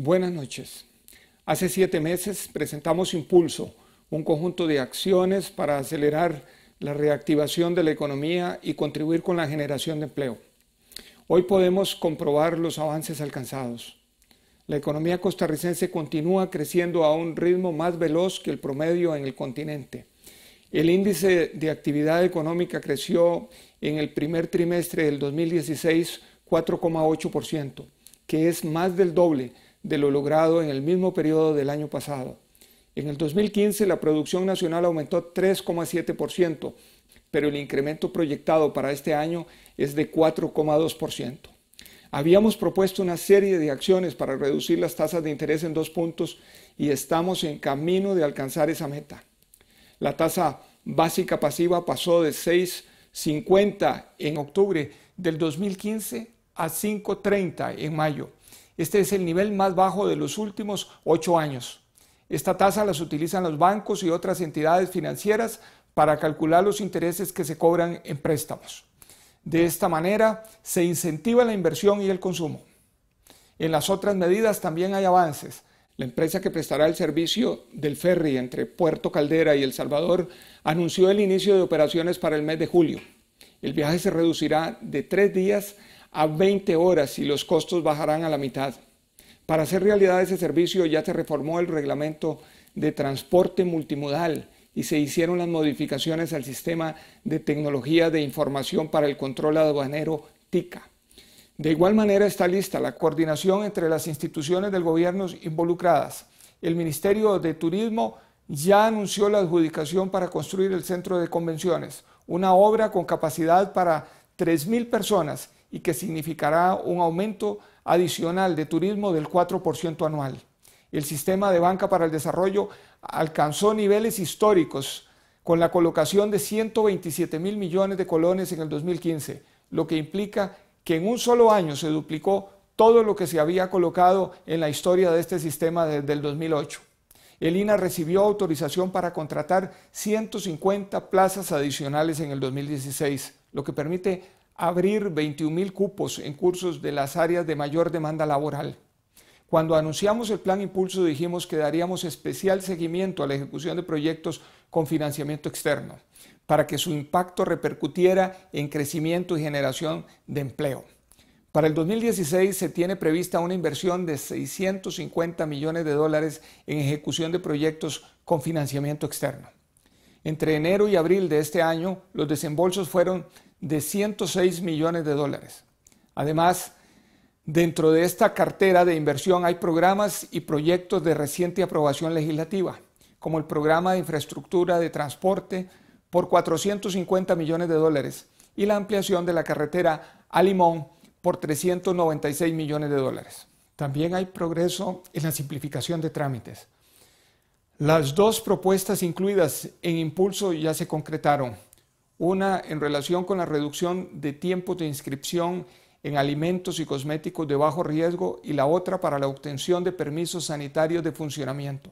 Buenas noches. Hace siete meses presentamos Impulso, un conjunto de acciones para acelerar la reactivación de la economía y contribuir con la generación de empleo. Hoy podemos comprobar los avances alcanzados. La economía costarricense continúa creciendo a un ritmo más veloz que el promedio en el continente. El índice de actividad económica creció en el primer trimestre del 2016 4,8%, que es más del doble de lo logrado en el mismo periodo del año pasado. En el 2015 la producción nacional aumentó 3,7%, pero el incremento proyectado para este año es de 4,2%. Habíamos propuesto una serie de acciones para reducir las tasas de interés en dos puntos y estamos en camino de alcanzar esa meta. La tasa básica pasiva pasó de 6,50 en octubre del 2015 a 5,30 en mayo. Este es el nivel más bajo de los últimos ocho años. Esta tasa las utilizan los bancos y otras entidades financieras para calcular los intereses que se cobran en préstamos. De esta manera se incentiva la inversión y el consumo. En las otras medidas también hay avances. La empresa que prestará el servicio del ferry entre Puerto Caldera y El Salvador anunció el inicio de operaciones para el mes de julio. El viaje se reducirá de tres días a 20 horas y los costos bajarán a la mitad. Para hacer realidad ese servicio ya se reformó el reglamento de transporte multimodal y se hicieron las modificaciones al sistema de tecnología de información para el control aduanero TICA. De igual manera está lista la coordinación entre las instituciones del gobierno involucradas. El Ministerio de Turismo ya anunció la adjudicación para construir el centro de convenciones, una obra con capacidad para 3.000 personas y que significará un aumento adicional de turismo del 4% anual. El sistema de banca para el desarrollo alcanzó niveles históricos con la colocación de 127 mil millones de colones en el 2015, lo que implica que en un solo año se duplicó todo lo que se había colocado en la historia de este sistema desde el 2008. El INA recibió autorización para contratar 150 plazas adicionales en el 2016, lo que permite abrir 21 mil cupos en cursos de las áreas de mayor demanda laboral. Cuando anunciamos el plan Impulso dijimos que daríamos especial seguimiento a la ejecución de proyectos con financiamiento externo, para que su impacto repercutiera en crecimiento y generación de empleo. Para el 2016 se tiene prevista una inversión de 650 millones de dólares en ejecución de proyectos con financiamiento externo. Entre enero y abril de este año, los desembolsos fueron de 106 millones de dólares. Además, dentro de esta cartera de inversión hay programas y proyectos de reciente aprobación legislativa, como el programa de infraestructura de transporte por 450 millones de dólares y la ampliación de la carretera a Limón por 396 millones de dólares. También hay progreso en la simplificación de trámites. Las dos propuestas incluidas en Impulso ya se concretaron una en relación con la reducción de tiempos de inscripción en alimentos y cosméticos de bajo riesgo y la otra para la obtención de permisos sanitarios de funcionamiento.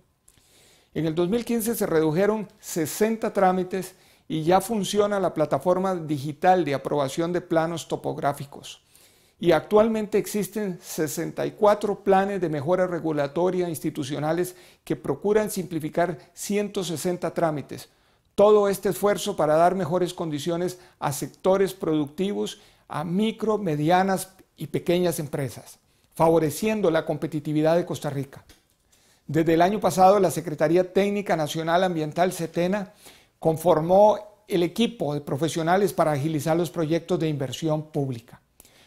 En el 2015 se redujeron 60 trámites y ya funciona la plataforma digital de aprobación de planos topográficos. Y actualmente existen 64 planes de mejora regulatoria institucionales que procuran simplificar 160 trámites, todo este esfuerzo para dar mejores condiciones a sectores productivos, a micro, medianas y pequeñas empresas, favoreciendo la competitividad de Costa Rica. Desde el año pasado, la Secretaría Técnica Nacional Ambiental CETENA conformó el equipo de profesionales para agilizar los proyectos de inversión pública.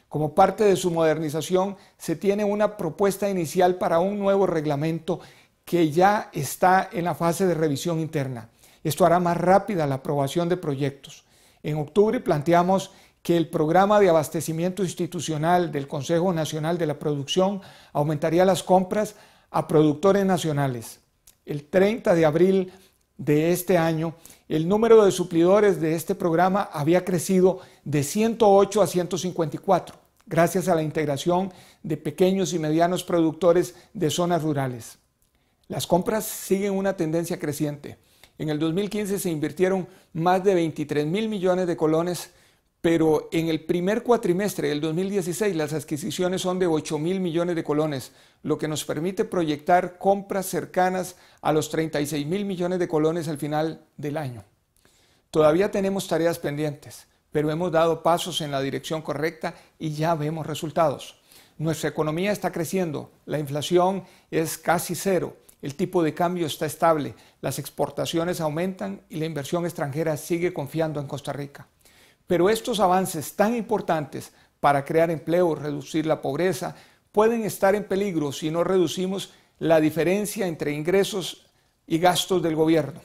Como parte de su modernización, se tiene una propuesta inicial para un nuevo reglamento que ya está en la fase de revisión interna. Esto hará más rápida la aprobación de proyectos. En octubre planteamos que el programa de abastecimiento institucional del Consejo Nacional de la Producción aumentaría las compras a productores nacionales. El 30 de abril de este año, el número de suplidores de este programa había crecido de 108 a 154, gracias a la integración de pequeños y medianos productores de zonas rurales. Las compras siguen una tendencia creciente. En el 2015 se invirtieron más de 23 mil millones de colones pero en el primer cuatrimestre del 2016 las adquisiciones son de 8 mil millones de colones, lo que nos permite proyectar compras cercanas a los 36 mil millones de colones al final del año. Todavía tenemos tareas pendientes, pero hemos dado pasos en la dirección correcta y ya vemos resultados. Nuestra economía está creciendo, la inflación es casi cero, el tipo de cambio está estable, las exportaciones aumentan y la inversión extranjera sigue confiando en Costa Rica. Pero estos avances tan importantes para crear empleo, reducir la pobreza, pueden estar en peligro si no reducimos la diferencia entre ingresos y gastos del gobierno.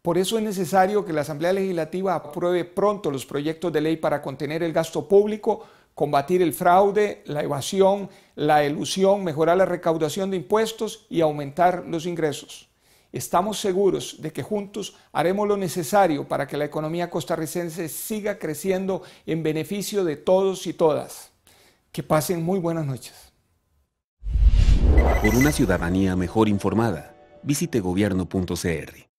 Por eso es necesario que la Asamblea Legislativa apruebe pronto los proyectos de ley para contener el gasto público, combatir el fraude, la evasión, la elusión, mejorar la recaudación de impuestos y aumentar los ingresos. Estamos seguros de que juntos haremos lo necesario para que la economía costarricense siga creciendo en beneficio de todos y todas. Que pasen muy buenas noches. Por una ciudadanía mejor informada, visite gobierno.cr.